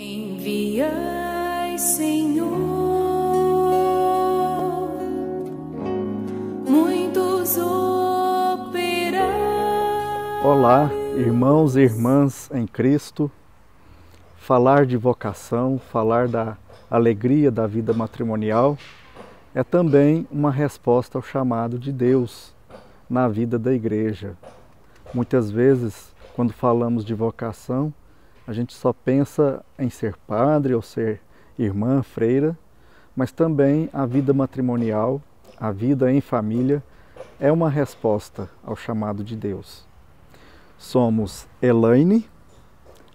Enviai, Senhor, muitos operar. Olá, irmãos e irmãs em Cristo. Falar de vocação, falar da alegria da vida matrimonial é também uma resposta ao chamado de Deus na vida da igreja. Muitas vezes, quando falamos de vocação, a gente só pensa em ser padre ou ser irmã, freira, mas também a vida matrimonial, a vida em família, é uma resposta ao chamado de Deus. Somos Elaine,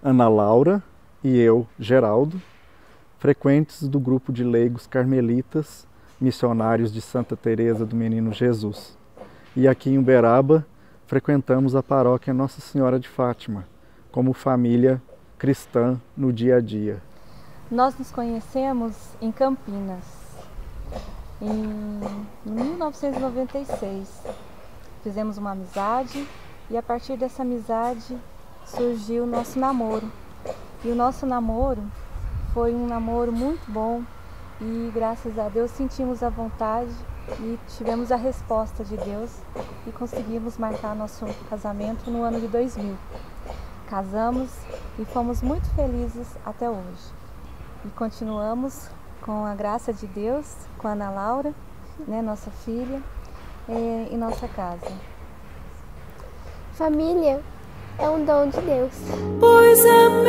Ana Laura e eu, Geraldo, frequentes do grupo de leigos carmelitas, missionários de Santa Teresa do Menino Jesus. E aqui em Uberaba frequentamos a paróquia Nossa Senhora de Fátima, como família cristã no dia a dia? Nós nos conhecemos em Campinas, em 1996. Fizemos uma amizade e a partir dessa amizade surgiu o nosso namoro. E o nosso namoro foi um namoro muito bom e graças a Deus sentimos a vontade e tivemos a resposta de Deus e conseguimos marcar nosso casamento no ano de 2000 casamos e fomos muito felizes até hoje. E continuamos com a graça de Deus, com a Ana Laura, né, nossa filha, em nossa casa. Família é um dom de Deus. Pois a